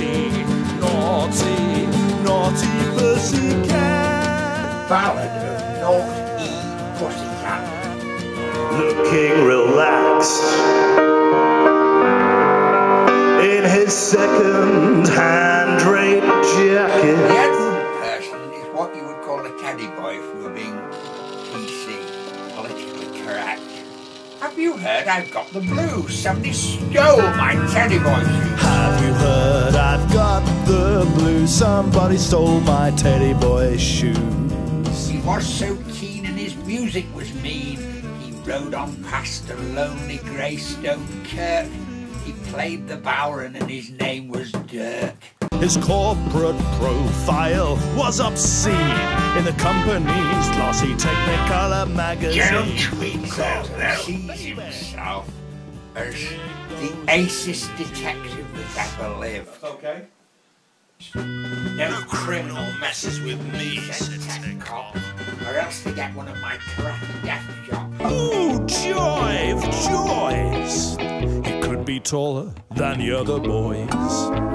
naughty, naughty, naughty pussycat. Ballad of E Pussycat. Looking relaxed in his second-hand draped The jacket. Edmund person is what you would call a teddy boy if we were being PC, politically correct. Have you heard I've got the blues? Somebody stole my teddy boy shoes. Have you heard the? Somebody stole my teddy boy shoes. He was so keen and his music was mean. He rode on past a lonely Greystone kirk. He played the Bowen and his name was Dirk. His corporate profile was obscene in the company's glossy Technicolor magazine. tweets out there sees himself as the acest detective that ever lived. Okay. No criminal messes with me, said Tech Cop, or else they get one of my crack death jobs. Oh, joy of joys! He could be taller than the other boys.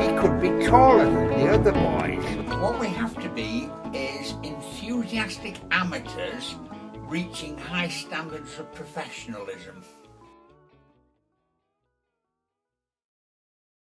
He could be taller than the other boys. What we have to be is enthusiastic amateurs reaching high standards of professionalism.